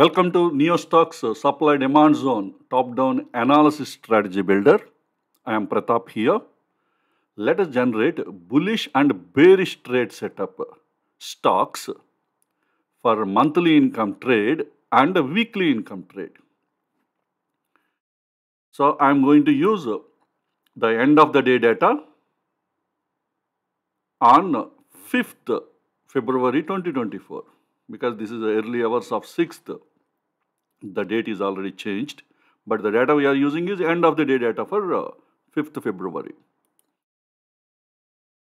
Welcome to Neostock's supply demand zone top down analysis strategy builder. I am Pratap here. Let us generate bullish and bearish trade setup stocks for monthly income trade and weekly income trade. So I am going to use the end of the day data on 5th February 2024 because this is the early hours of 6th. The date is already changed, but the data we are using is end of the day data for uh, 5th February.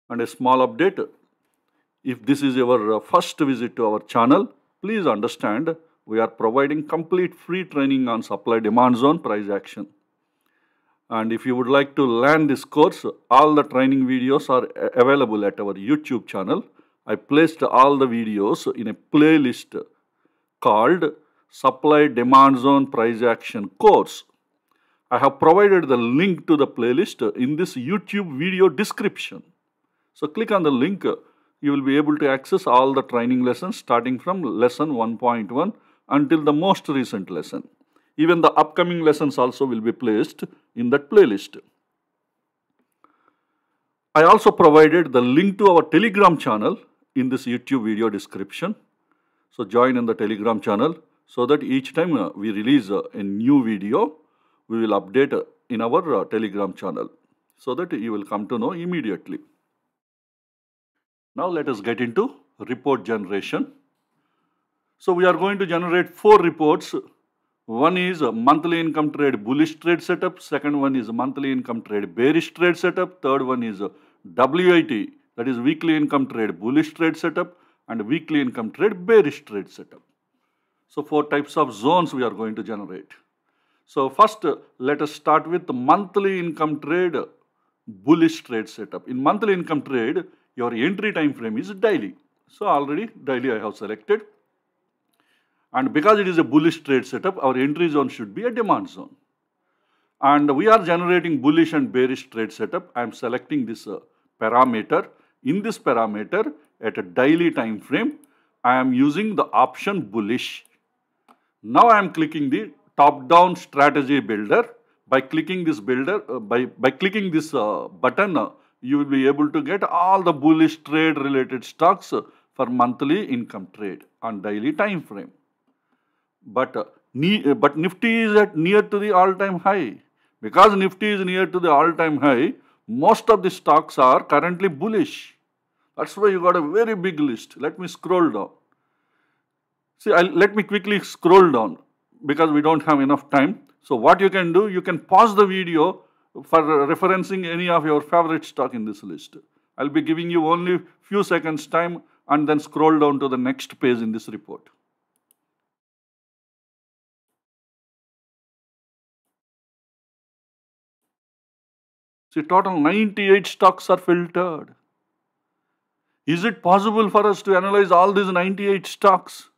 And a small update, if this is your uh, first visit to our channel, please understand we are providing complete free training on supply demand zone price action. And if you would like to learn this course, all the training videos are available at our YouTube channel. I placed all the videos in a playlist called Supply Demand Zone Price Action Course. I have provided the link to the playlist in this YouTube video description. So click on the link. You will be able to access all the training lessons starting from lesson 1.1 until the most recent lesson. Even the upcoming lessons also will be placed in that playlist. I also provided the link to our Telegram channel in this YouTube video description. So join in the Telegram channel so that each time uh, we release uh, a new video, we will update uh, in our Telegram channel so that you will come to know immediately. Now let us get into report generation. So we are going to generate four reports. One is monthly income trade bullish trade setup. Second one is monthly income trade bearish trade setup. Third one is WIT, that is weekly income trade bullish trade setup and weekly income trade bearish trade setup. So four types of zones we are going to generate. So first, let us start with the monthly income trade bullish trade setup. In monthly income trade, your entry time frame is daily. So already daily I have selected. And because it is a bullish trade setup, our entry zone should be a demand zone. And we are generating bullish and bearish trade setup. I am selecting this uh, parameter. In this parameter, at a daily time frame, I am using the option bullish. Now I am clicking the top-down strategy builder. By clicking this builder, uh, by, by clicking this uh, button, uh, you will be able to get all the bullish trade related stocks uh, for monthly income trade on daily time frame. But, uh, uh, but Nifty is at near to the all-time high. Because Nifty is near to the all-time high, most of the stocks are currently bullish. That's why you got a very big list. Let me scroll down. See, I'll, let me quickly scroll down because we don't have enough time. So what you can do, you can pause the video for referencing any of your favorite stock in this list. I'll be giving you only few seconds time and then scroll down to the next page in this report. See, total 98 stocks are filtered. Is it possible for us to analyze all these 98 stocks?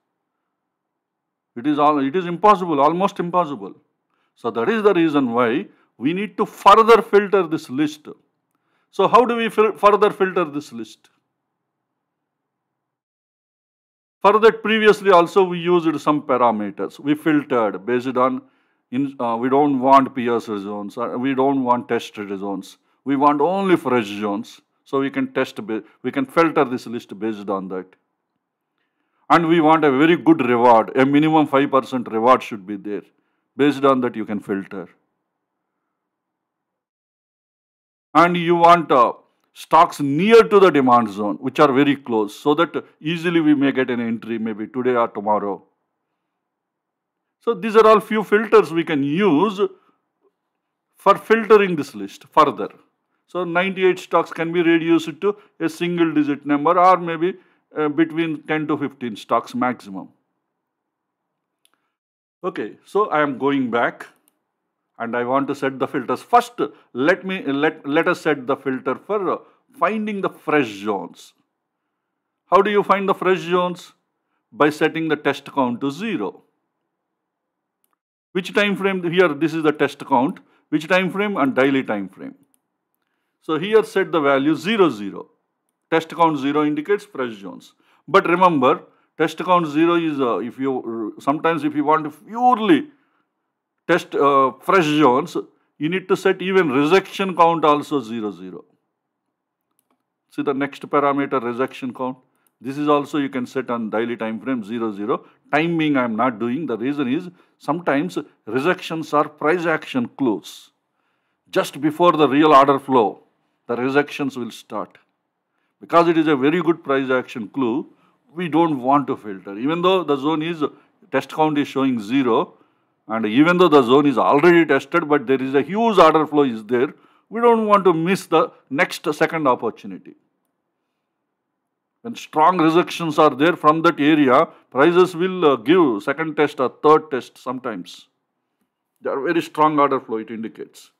It is all it is impossible, almost impossible. So that is the reason why we need to further filter this list. So how do we fil- further filter this list? For that previously also we used some parameters. We filtered based on in, uh, we don't want PS zones, uh, we don't want tested zones. We want only fresh zones. So we can test, we can filter this list based on that. And we want a very good reward. A minimum 5% reward should be there. Based on that, you can filter. And you want uh, stocks near to the demand zone, which are very close, so that easily we may get an entry maybe today or tomorrow. So these are all few filters we can use for filtering this list further. So 98 stocks can be reduced to a single digit number or maybe uh, between 10 to 15 stocks maximum. Okay, so I am going back and I want to set the filters. First, let me let, let us set the filter for uh, finding the fresh zones. How do you find the fresh zones? By setting the test count to zero. Which time frame here? This is the test count. Which time frame and daily time frame. So here set the value 0, 0. Test count 0 indicates fresh zones. But remember, test count 0 is uh, if you sometimes if you want purely test uh, fresh zones, you need to set even rejection count also 0, 0. See the next parameter rejection count. This is also you can set on daily time frame 0, 0. Time being I am not doing. The reason is sometimes rejections are price action clues. Just before the real order flow, the rejections will start. Because it is a very good price action clue, we don't want to filter. Even though the zone is, test count is showing 0, and even though the zone is already tested, but there is a huge order flow is there, we don't want to miss the next second opportunity. When strong rejections are there from that area, prices will uh, give second test or third test sometimes. They are very strong order flow, it indicates.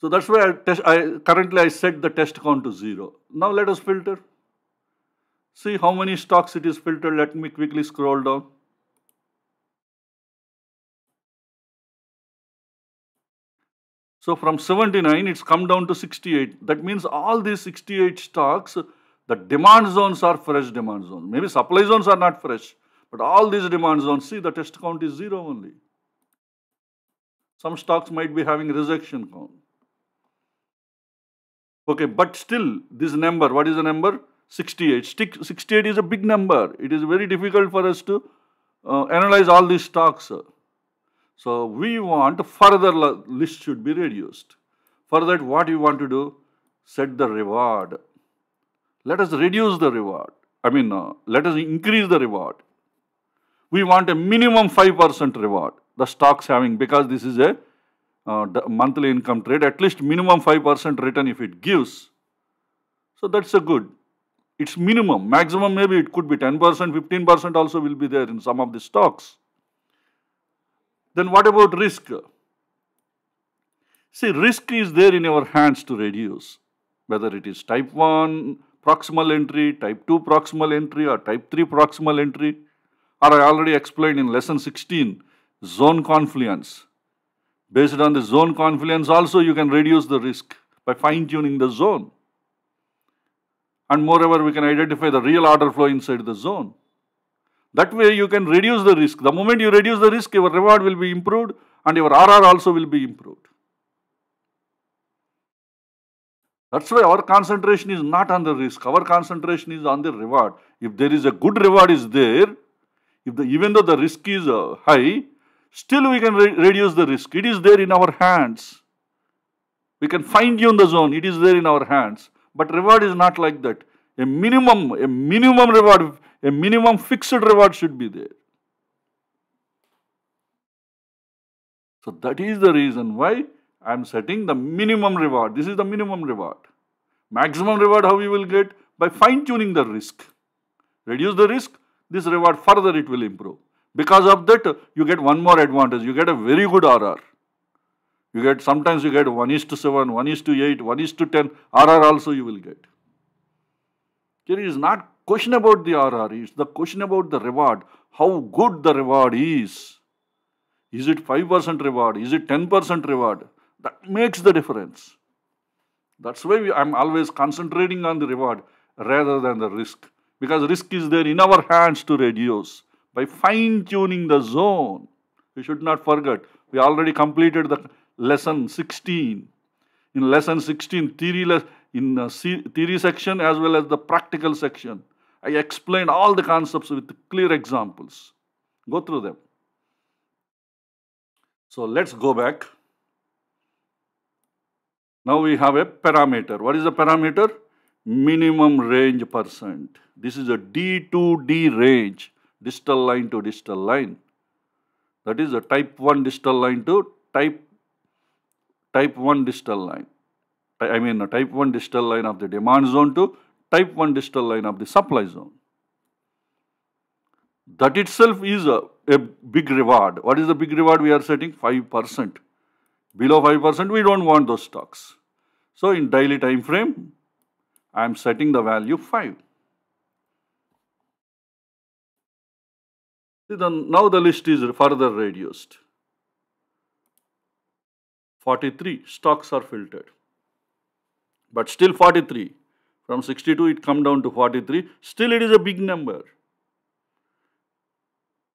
So that's why I, test, I currently I set the test count to zero. Now let us filter. See how many stocks it is filtered. Let me quickly scroll down. So from 79, it's come down to 68. That means all these 68 stocks, the demand zones are fresh demand zones. Maybe supply zones are not fresh, but all these demand zones, see the test count is zero only. Some stocks might be having rejection count. Okay, but still this number, what is the number? 68. 68 is a big number. It is very difficult for us to uh, analyze all these stocks. So we want further list should be reduced. For that, what you want to do? Set the reward. Let us reduce the reward. I mean, uh, let us increase the reward. We want a minimum 5% reward, the stocks having, because this is a uh, monthly income trade, at least minimum 5% return if it gives. So that's a good. It's minimum. Maximum maybe it could be 10%, 15% also will be there in some of the stocks. Then what about risk? See, risk is there in our hands to reduce, whether it is type 1 proximal entry, type 2 proximal entry, or type 3 proximal entry, or I already explained in lesson 16, zone confluence. Based on the zone confluence also you can reduce the risk by fine tuning the zone. And moreover, we can identify the real order flow inside the zone. That way you can reduce the risk. The moment you reduce the risk, your reward will be improved and your RR also will be improved. That's why our concentration is not on the risk. Our concentration is on the reward. If there is a good reward is there, if the, even though the risk is uh, high, still we can re reduce the risk. It is there in our hands. We can fine tune the zone. It is there in our hands. But reward is not like that. A minimum, a minimum reward a minimum fixed reward should be there. So that is the reason why I am setting the minimum reward. This is the minimum reward. Maximum reward how you will get? By fine tuning the risk. Reduce the risk, this reward further it will improve. Because of that, you get one more advantage. You get a very good RR. You get sometimes you get 1 is to 7, 1 is to 8, 1 is to 10. RR also you will get. Here is not question about the RR, it's the question about the reward. How good the reward is. Is it 5% reward? Is it 10% reward? That makes the difference. That's why we, I'm always concentrating on the reward rather than the risk. Because risk is there in our hands to reduce by fine tuning the zone. We should not forget. We already completed the lesson 16. In lesson 16, theory, in the theory section as well as the practical section, I explained all the concepts with clear examples. Go through them. So let's go back. Now we have a parameter. What is the parameter? Minimum range percent. This is a D to D range, distal line to distal line. That is a type 1 distal line to type, type 1 distal line. I mean type 1 distal line of the demand zone to type 1 distal line of the supply zone. That itself is a, a big reward. What is the big reward we are setting? 5%. Below 5%, we don't want those stocks. So in daily time frame, I am setting the value 5. Then now the list is further reduced. 43 stocks are filtered. But still 43. From 62, it come down to 43. Still, it is a big number.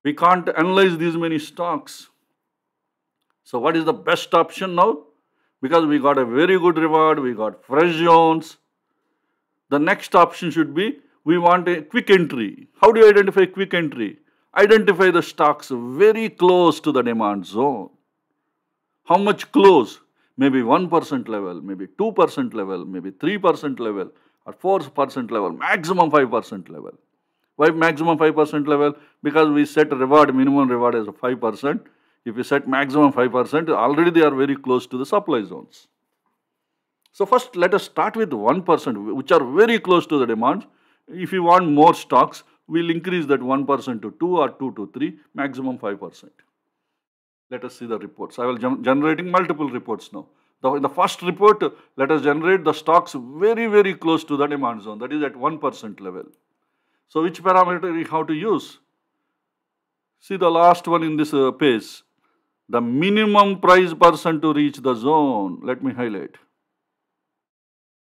We can't analyze these many stocks. So what is the best option now? Because we got a very good reward, we got fresh zones. The next option should be we want a quick entry. How do you identify quick entry? Identify the stocks very close to the demand zone. How much close? Maybe 1% level, maybe 2% level, maybe 3% level, or 4% level, maximum 5% level. Why maximum 5% level? Because we set reward, minimum reward as 5%. If we set maximum 5%, already they are very close to the supply zones. So first let us start with 1%, which are very close to the demand. If you want more stocks, we'll increase that 1% to 2 or 2 to 3, maximum 5%. Let us see the reports. I will generating multiple reports now. The, in the first report, let us generate the stocks very, very close to the demand zone. That is at 1% level. So which parameter we have to use? See the last one in this uh, page. The minimum price person to reach the zone. Let me highlight.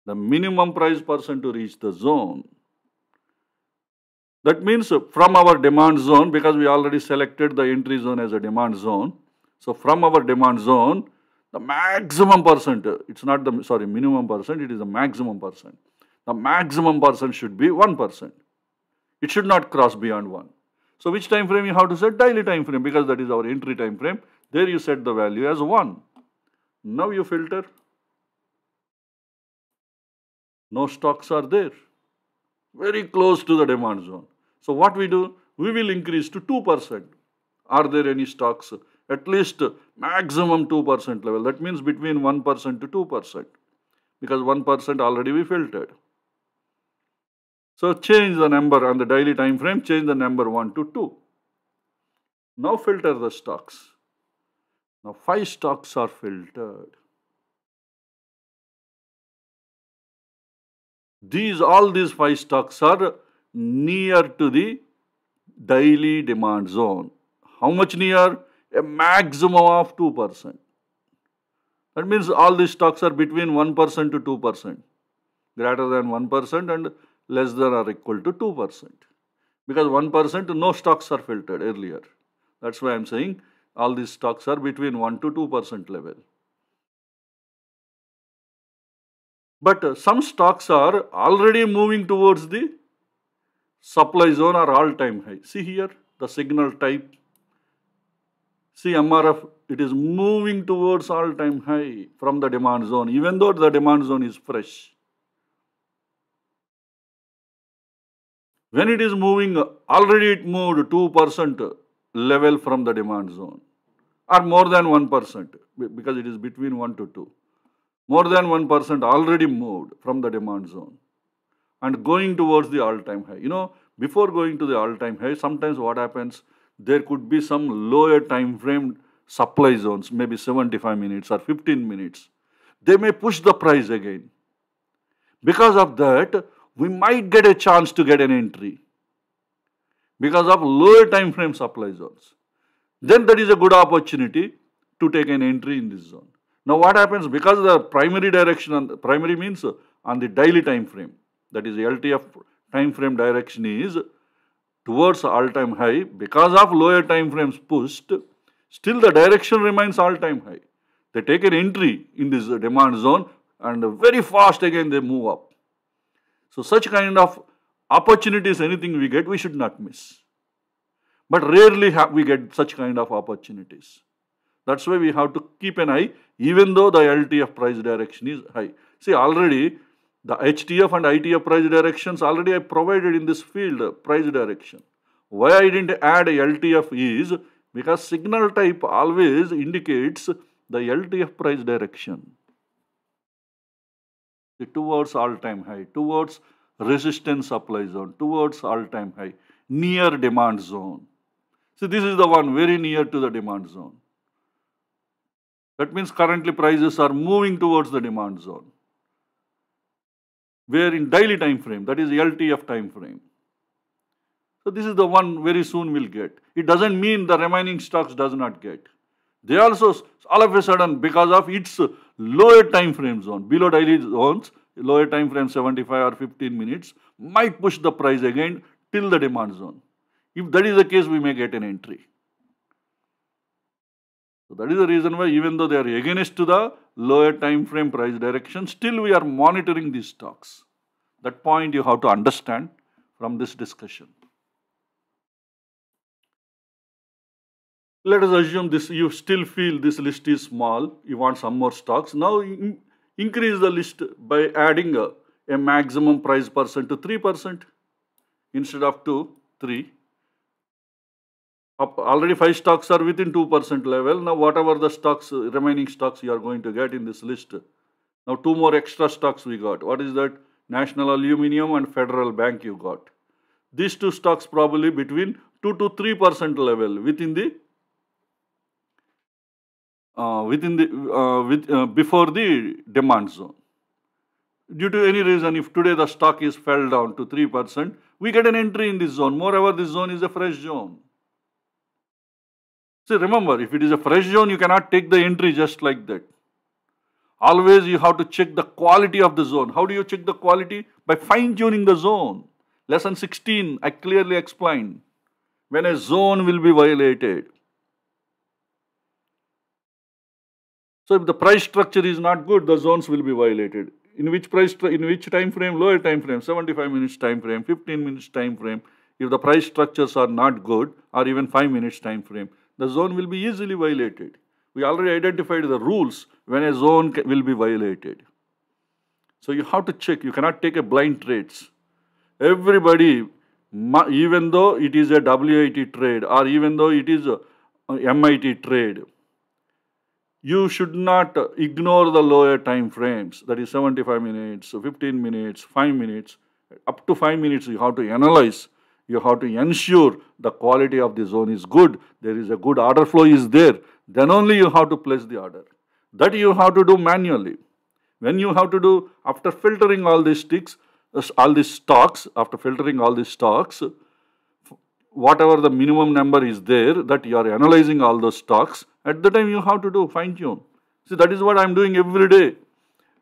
The minimum price person to reach the zone. That means from our demand zone, because we already selected the entry zone as a demand zone. So from our demand zone, the maximum percent, it's not the, sorry, minimum percent, it is the maximum percent. The maximum percent should be 1%. It should not cross beyond 1. So which time frame you have to set? Daily time frame because that is our entry time frame. There you set the value as 1. Now you filter. No stocks are there. Very close to the demand zone. So what we do? We will increase to 2%. Are there any stocks? At least maximum 2% level. That means between 1% to 2%. Because 1% already we filtered. So change the number on the daily time frame, change the number 1 to 2. Now filter the stocks. Now 5 stocks are filtered. These all these 5 stocks are near to the daily demand zone. How much near? A maximum of 2%. That means all these stocks are between 1% to 2%, greater than 1% and less than or equal to 2%. Because 1% no stocks are filtered earlier. That's why I'm saying all these stocks are between 1 to 2% level. But some stocks are already moving towards the supply zone or all-time high. See here, the signal type. See MRF, it is moving towards all-time high from the demand zone, even though the demand zone is fresh. When it is moving, already it moved 2% level from the demand zone or more than 1% because it is between 1 to 2. More than 1% already moved from the demand zone and going towards the all-time high. You know, before going to the all-time high, sometimes what happens, there could be some lower time frame supply zones, maybe 75 minutes or 15 minutes. They may push the price again. Because of that, we might get a chance to get an entry because of lower time frame supply zones. Then that is a good opportunity to take an entry in this zone. Now what happens because the primary direction, on the, primary means uh, on the daily time frame, that is the LTF time frame direction is towards all-time high. Because of lower time frames pushed, still the direction remains all-time high. They take an entry in this demand zone and very fast again they move up. So such kind of opportunities, anything we get, we should not miss. But rarely we get such kind of opportunities. That's why we have to keep an eye, even though the LTF price direction is high. See, already the HTF and ITF price directions already I provided in this field price direction. Why I didn't add LTF is because signal type always indicates the LTF price direction. The Towards all-time high, towards resistance supply zone, towards all-time high, near demand zone. See, this is the one very near to the demand zone. That means currently prices are moving towards the demand zone. Where in daily time frame, that is LTF time frame. So this is the one very soon we'll get. It doesn't mean the remaining stocks does not get. They also all of a sudden because of its lower time frame zone, below daily zones, lower time frame 75 or 15 minutes, might push the price again till the demand zone. If that is the case, we may get an entry. So that is the reason why even though they are against to the lower time frame price direction, still we are monitoring these stocks. That point you have to understand from this discussion. Let us assume this, you still feel this list is small, you want some more stocks. Now in, increase the list by adding a, a maximum price percent to 3% instead of to 3. Already 5 stocks are within 2% level. Now whatever the stocks, remaining stocks you are going to get in this list. Now two more extra stocks we got. What is that? National Aluminium and Federal Bank you got. These two stocks probably between 2 to 3% level within the uh, within the uh, with, uh, before the demand zone. Due to any reason, if today the stock is fell down to 3%, we get an entry in this zone. Moreover, this zone is a fresh zone. See, remember, if it is a fresh zone, you cannot take the entry just like that. Always you have to check the quality of the zone. How do you check the quality? By fine tuning the zone. Lesson 16, I clearly explained. When a zone will be violated, So if the price structure is not good, the zones will be violated. In which price, in which time frame? Lower time frame, 75 minutes time frame, 15 minutes time frame. If the price structures are not good, or even 5 minutes time frame, the zone will be easily violated. We already identified the rules when a zone will be violated. So you have to check. You cannot take a blind trades. Everybody, even though it is a WIT trade or even though it is a MIT trade, you should not ignore the lower time frames, that is 75 minutes, 15 minutes, 5 minutes. Up to 5 minutes you have to analyze. You have to ensure the quality of the zone is good. There is a good order flow is there. Then only you have to place the order. That you have to do manually. When you have to do, after filtering all these sticks, uh, all these stocks, after filtering all these stocks, whatever the minimum number is there, that you are analyzing all those stocks, at the time you have to do fine tune. See, that is what I am doing every day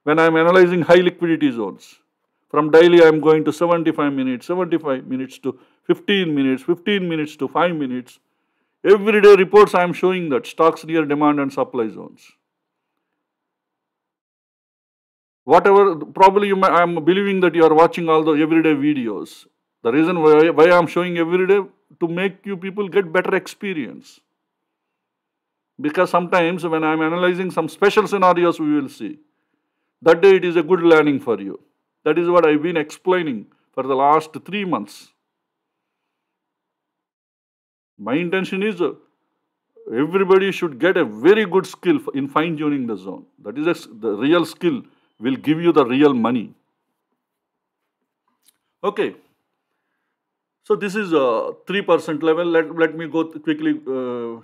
when I am analyzing high liquidity zones. From daily I am going to 75 minutes, 75 minutes to 15 minutes, 15 minutes to 5 minutes. Every day reports I am showing that stocks near demand and supply zones. Whatever, probably you may, I am believing that you are watching all the everyday videos. The reason why, why I am showing every day to make you people get better experience. Because sometimes when I am analyzing some special scenarios, we will see. That day it is a good learning for you. That is what I've been explaining for the last three months. My intention is uh, everybody should get a very good skill in fine tuning the zone. That is a, the real skill will give you the real money. Okay. So this is a 3% level. Let, let me go quickly uh,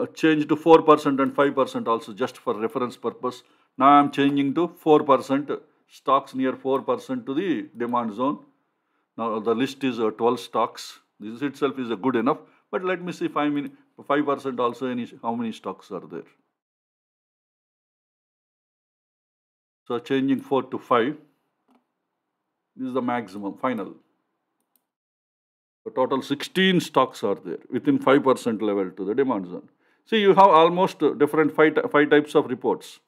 uh, change to 4% and 5% also just for reference purpose. Now I am changing to 4% stocks near 4% to the demand zone. Now the list is uh, 12 stocks. This itself is a good enough. But let me see 5 5% also any how many stocks are there. So changing 4 to 5. This is the maximum, final. The total 16 stocks are there within 5% level to the demand zone. See, you have almost different five, five types of reports.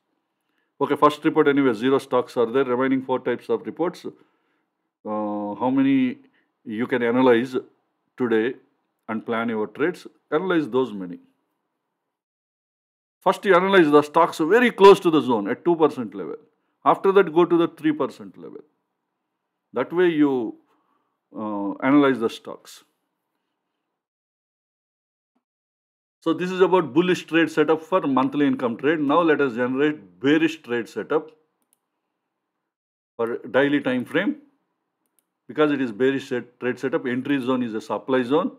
Okay, first report anyway, zero stocks are there, remaining four types of reports. Uh, how many you can analyze today and plan your trades, analyze those many. First you analyze the stocks very close to the zone at 2% level. After that go to the 3% level. That way you uh, analyze the stocks. So this is about bullish trade setup for monthly income trade. Now let us generate bearish trade setup for daily time frame. Because it is bearish trade setup, entry zone is a supply zone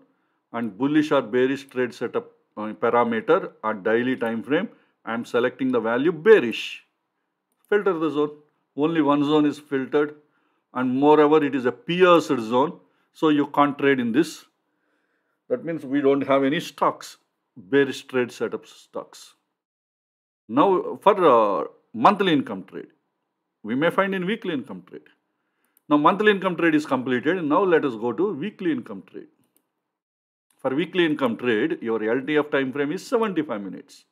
and bullish or bearish trade setup uh, parameter at daily time frame. I am selecting the value bearish. Filter the zone. Only one zone is filtered and moreover it is a pierced zone. So you can't trade in this. That means we don't have any stocks bearish trade setup stocks. Now for uh, monthly income trade, We may find in weekly income trade. Now monthly income trade is completed. Now let us go to weekly income trade. For weekly income trade, your LTF time frame is 75 minutes.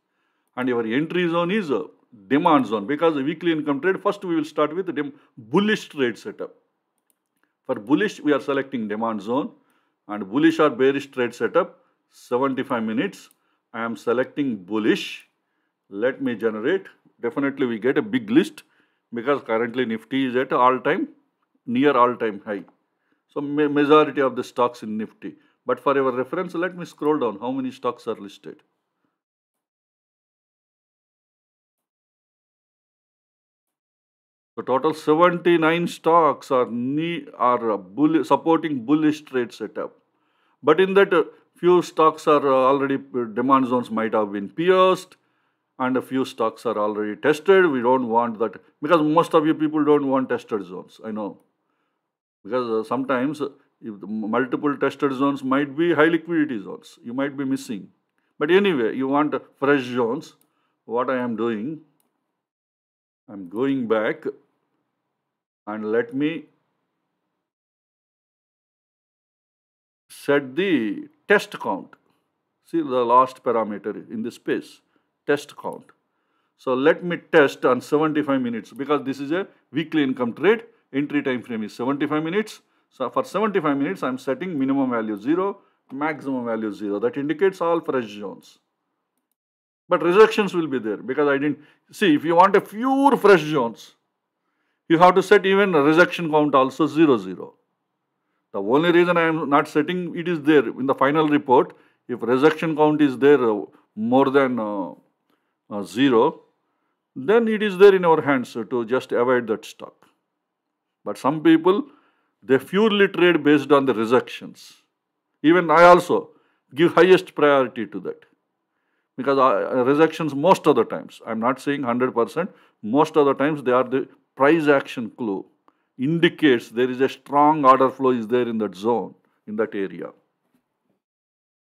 And your entry zone is a demand zone because the weekly income trade, first we will start with the bullish trade setup. For bullish, we are selecting demand zone and bullish or bearish trade setup, 75 minutes. I am selecting bullish. Let me generate. Definitely we get a big list because currently Nifty is at all time, near all time high. So majority of the stocks in Nifty. But for your reference, let me scroll down how many stocks are listed. So total 79 stocks are, are bull, supporting bullish trade setup. But in that, few stocks are uh, already, uh, demand zones might have been pierced and a few stocks are already tested. We don't want that because most of you people don't want tested zones. I know. Because uh, sometimes if multiple tested zones might be high liquidity zones. You might be missing. But anyway, you want fresh zones. What I am doing, I'm going back and let me set the test count. See the last parameter in this space, test count. So let me test on 75 minutes because this is a weekly income trade. Entry time frame is 75 minutes. So for 75 minutes, I'm setting minimum value 0, maximum value 0. That indicates all fresh zones. But rejections will be there because I didn't, see if you want a pure fresh zones, you have to set even rejection count also 0, 0. The only reason I am not setting it is there in the final report. If rejection count is there uh, more than uh, uh, 0, then it is there in our hands to just avoid that stock. But some people, they purely trade based on the rejections. Even I also give highest priority to that. Because uh, rejections most of the times, I'm not saying 100%, most of the times they are the price action clue. Indicates there is a strong order flow is there in that zone, in that area.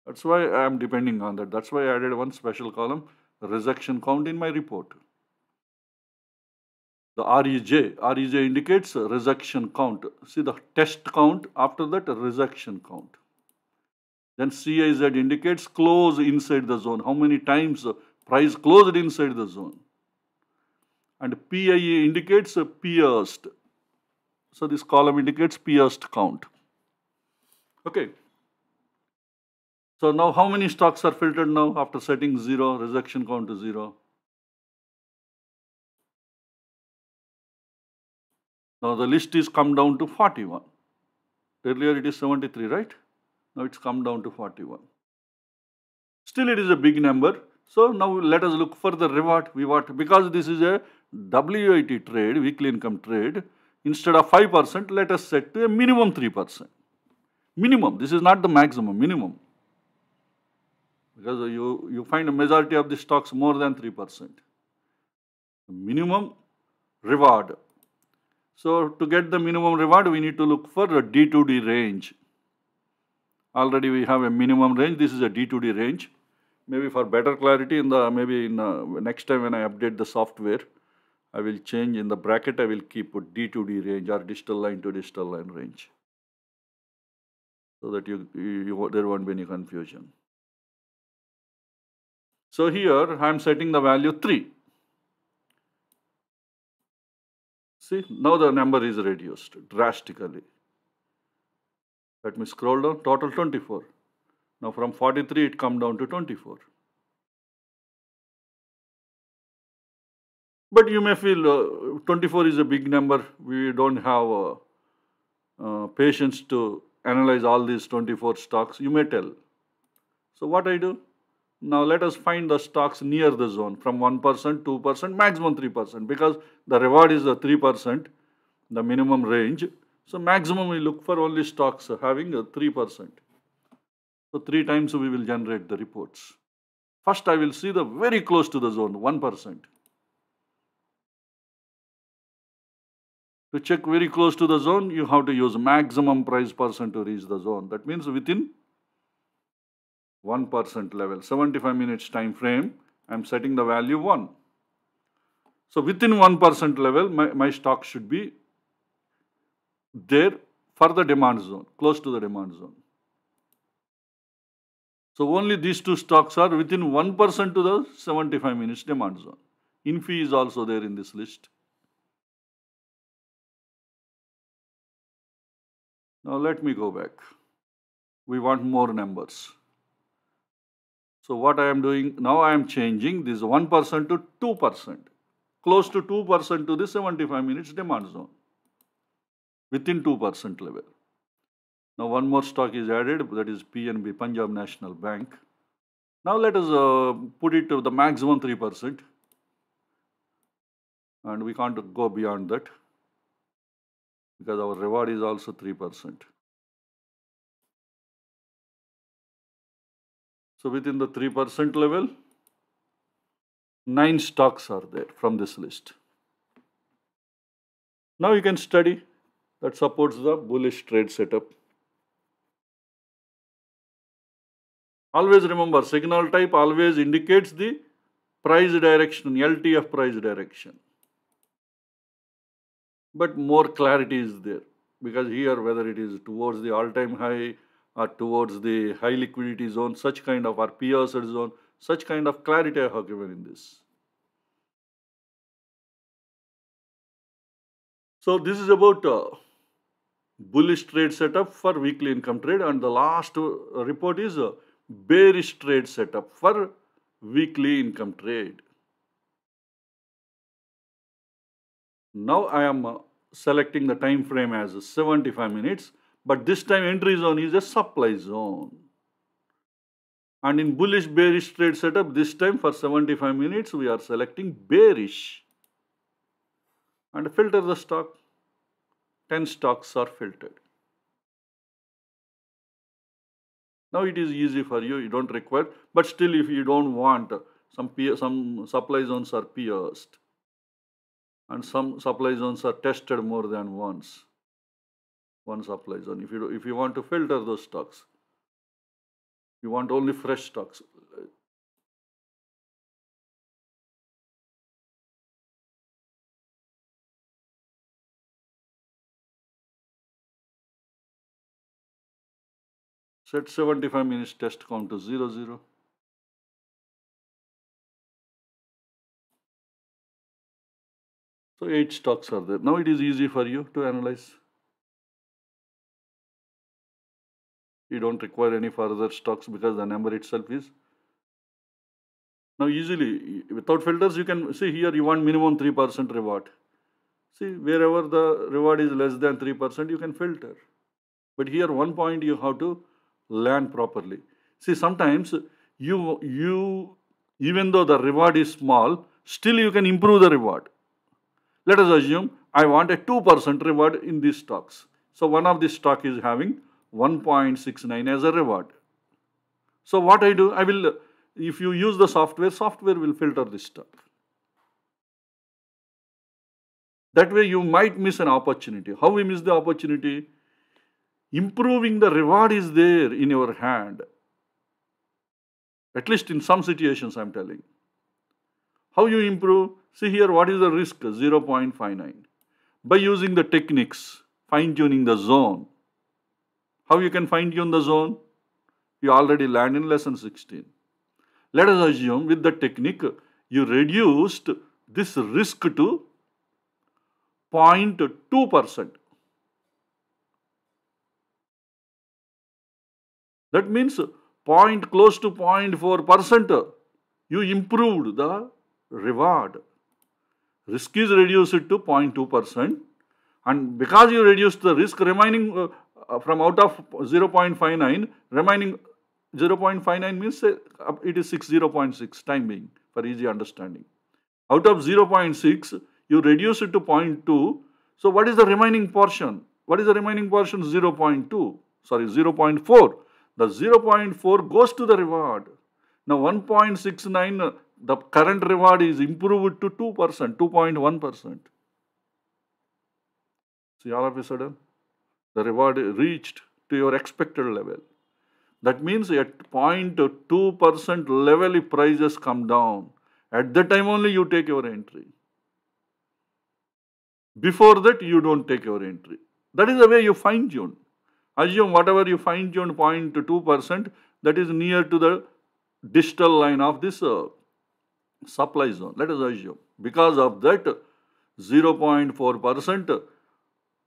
That's why I am depending on that. That's why I added one special column, rejection count in my report. The REJ, REJ indicates rejection count. See the test count, after that rejection count. Then CIZ indicates close inside the zone. How many times price closed inside the zone. And PIE indicates pierced. So this column indicates pierced count. Okay. So now how many stocks are filtered now after setting 0, rejection count to 0? Now the list is come down to 41. Earlier it is 73, right? Now it's come down to 41. Still it is a big number. So now let us look for the reward. We want because this is a WIT trade, weekly income trade. Instead of 5%, let us set to a minimum 3%. Minimum. This is not the maximum, minimum. Because you, you find a majority of the stocks more than 3%. Minimum reward so to get the minimum reward, we need to look for a D2D range. Already we have a minimum range. This is a D2D range. Maybe for better clarity, in the maybe in uh, next time when I update the software, I will change in the bracket. I will keep a D2D range or distal line to distal line range, so that you, you there won't be any confusion. So here I am setting the value 3. See, now the number is reduced drastically. Let me scroll down, total 24. Now from 43 it come down to 24. But you may feel uh, 24 is a big number. We don't have uh, uh, patience to analyze all these 24 stocks. You may tell. So what I do? Now let us find the stocks near the zone from 1%, 2%, maximum 3% because the reward is the 3%, the minimum range. So maximum we look for only stocks having a 3%. So three times we will generate the reports. First I will see the very close to the zone, 1%. To check very close to the zone, you have to use maximum price percent to reach the zone. That means within 1% level, 75 minutes time frame, I am setting the value 1. So within 1% level, my, my stock should be there for the demand zone, close to the demand zone. So only these two stocks are within 1% to the 75 minutes demand zone. Infy is also there in this list. Now let me go back. We want more numbers. So what I am doing, now I am changing this 1% to 2%, close to 2% to the 75 minutes demand zone, within 2% level. Now one more stock is added, that is PNB, Punjab National Bank. Now let us uh, put it to the maximum 3%. And we can't go beyond that because our reward is also 3%. So within the 3% level, nine stocks are there from this list. Now you can study that supports the bullish trade setup. Always remember, signal type always indicates the price direction, LTF price direction. But more clarity is there because here whether it is towards the all-time high or towards the high liquidity zone, such kind of or POS zone, such kind of clarity I have given in this. So this is about uh, bullish trade setup for weekly income trade and the last uh, report is uh, bearish trade setup for weekly income trade. Now I am uh, selecting the time frame as 75 minutes, but this time entry zone is a supply zone. And in bullish bearish trade setup, this time for 75 minutes, we are selecting bearish. And filter the stock. 10 stocks are filtered. Now it is easy for you, you don't require, but still if you don't want, some, some supply zones are pierced and some supply zones are tested more than once. One supply zone. If you, if you want to filter those stocks, you want only fresh stocks. Set 75 minutes test count to 0, 0. So 8 stocks are there. Now it is easy for you to analyze. You don't require any further stocks because the number itself is. Now easily, without filters, you can see here you want minimum 3% reward. See, wherever the reward is less than 3%, you can filter. But here one point you have to land properly. See, sometimes you, you, even though the reward is small, still you can improve the reward. Let us assume I want a 2% reward in these stocks. So one of these stock is having 1.69 as a reward. So what I do, I will, if you use the software, software will filter this stock. That way you might miss an opportunity. How we miss the opportunity? Improving the reward is there in your hand. At least in some situations I'm telling. How you improve? See here, what is the risk? 0.59. By using the techniques, fine-tuning the zone. How you can fine-tune the zone? You already learned in lesson 16. Let us assume with the technique, you reduced this risk to 0.2%. That means point close to 0.4%. You improved the reward. Risk is reduced to 0.2% and because you reduced the risk remaining uh, from out of 0.59, remaining 0.59 means uh, it is 6, 0.6 time being for easy understanding. Out of 0.6, you reduce it to 0.2. So what is the remaining portion? What is the remaining portion? 0.2, sorry, 0.4. The 0.4 goes to the reward. Now 1.69 the current reward is improved to 2%, 2.1%. See, all of a sudden, the reward reached to your expected level. That means at 0.2% level, if prices come down, at that time only you take your entry. Before that, you don't take your entry. That is the way you fine tune. Assume whatever you fine tune 0.2%, that is near to the distal line of this supply zone. Let us assume. Because of that 0.4%,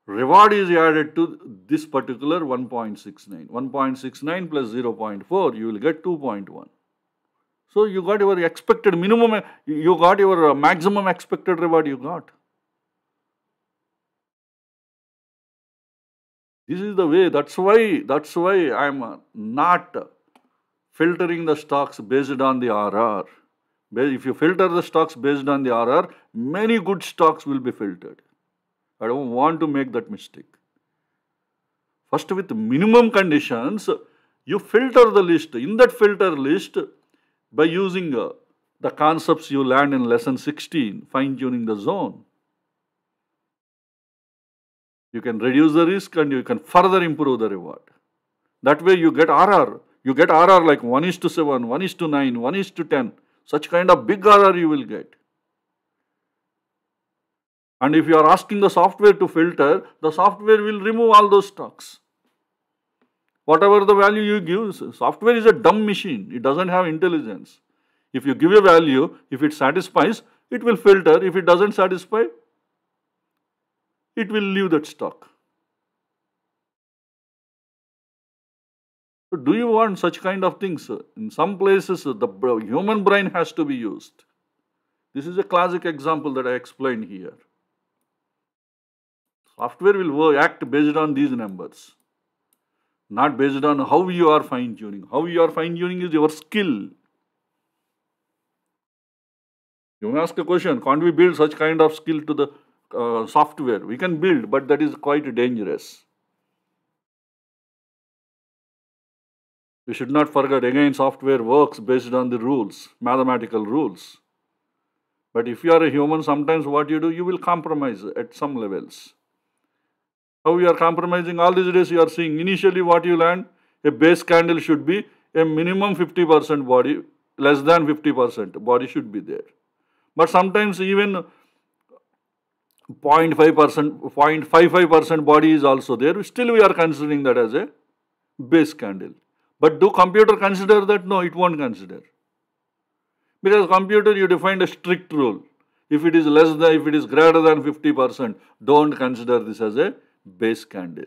reward is added to this particular 1.69. 1.69 plus 0.4, you will get 2.1. So you got your expected minimum, you got your maximum expected reward you got. This is the way. That's why. That's why I'm uh, not filtering the stocks based on the RR. If you filter the stocks based on the RR, many good stocks will be filtered. I don't want to make that mistake. First, with minimum conditions, you filter the list. In that filter list, by using uh, the concepts you learned in lesson 16, fine tuning the zone, you can reduce the risk and you can further improve the reward. That way you get RR. You get RR like 1 is to 7, 1 is to 9, 1 is to 10. Such kind of big RR you will get. And if you are asking the software to filter, the software will remove all those stocks. Whatever the value you give, software is a dumb machine. It doesn't have intelligence. If you give a value, if it satisfies, it will filter. If it doesn't satisfy, it will leave that stock. Do you want such kind of things? In some places, the human brain has to be used. This is a classic example that I explained here. Software will act based on these numbers, not based on how you are fine tuning. How you are fine tuning is your skill. You may ask a question, can't we build such kind of skill to the uh, software. We can build, but that is quite dangerous. We should not forget again, software works based on the rules, mathematical rules. But if you are a human, sometimes what you do, you will compromise at some levels. How you are compromising all these days, you are seeing initially what you learned, a base candle should be a minimum 50% body, less than 50% body should be there. But sometimes even 0.5%, 0.55% body is also there. Still we are considering that as a base candle. But do computer consider that? No, it won't consider. Because computer you defined a strict rule. If it is less than, if it is greater than 50%, don't consider this as a base candle.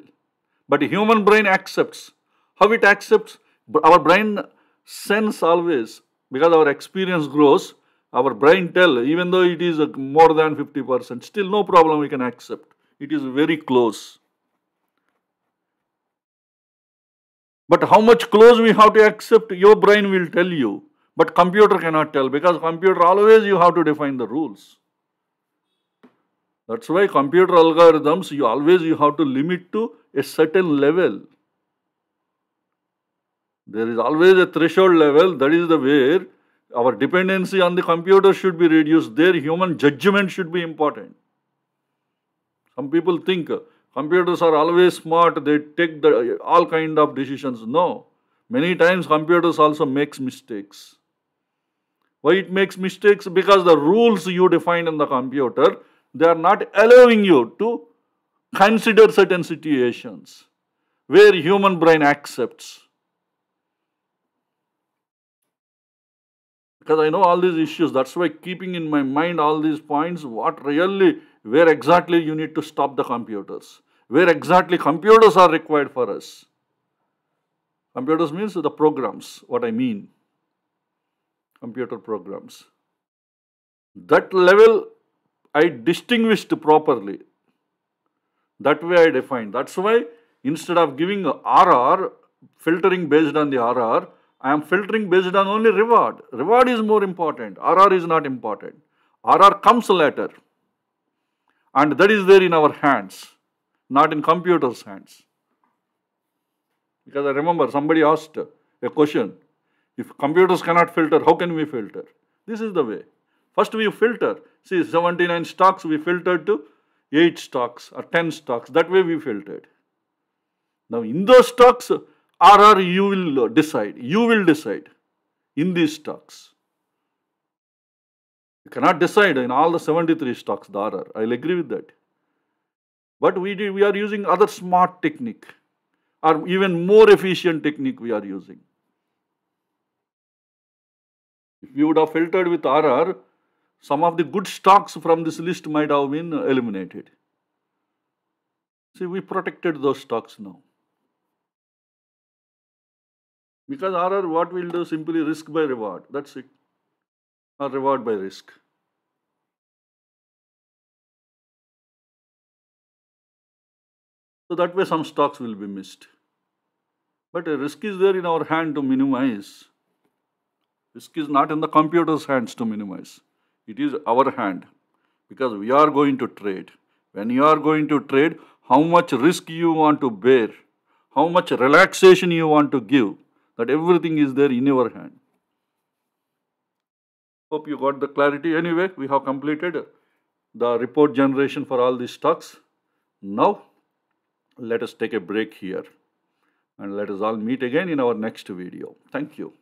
But human brain accepts. How it accepts? Our brain sense always, because our experience grows, our brain tell, even though it is more than 50%, still no problem we can accept. It is very close. But how much close we have to accept, your brain will tell you. But computer cannot tell because computer always you have to define the rules. That's why computer algorithms you always you have to limit to a certain level. There is always a threshold level that is the where our dependency on the computer should be reduced. There human judgment should be important. Some people think computers are always smart, they take the, all kind of decisions. No. Many times computers also makes mistakes. Why it makes mistakes? Because the rules you define in the computer, they are not allowing you to consider certain situations where human brain accepts. because I know all these issues. That's why keeping in my mind all these points, what really, where exactly you need to stop the computers, where exactly computers are required for us. Computers means the programs, what I mean. Computer programs. That level I distinguished properly. That way I defined. That's why instead of giving RR, filtering based on the RR, I am filtering based on only reward. Reward is more important. RR is not important. RR comes later. And that is there in our hands, not in computer's hands. Because I remember somebody asked a question, if computers cannot filter, how can we filter? This is the way. First we filter. See, 79 stocks we filtered to 8 stocks or 10 stocks. That way we filtered. Now in those stocks, RR you will decide. You will decide in these stocks. You cannot decide in all the 73 stocks the RR. I'll agree with that. But we, did, we are using other smart technique or even more efficient technique we are using. If we would have filtered with RR, some of the good stocks from this list might have been eliminated. See, we protected those stocks now. Because RR, what we'll do simply risk by reward. That's it. Or reward by risk. So that way some stocks will be missed. But a risk is there in our hand to minimize. Risk is not in the computer's hands to minimize. It is our hand because we are going to trade. When you are going to trade, how much risk you want to bear, how much relaxation you want to give, that everything is there in your hand. Hope you got the clarity. Anyway, we have completed the report generation for all these stocks. Now, let us take a break here and let us all meet again in our next video. Thank you.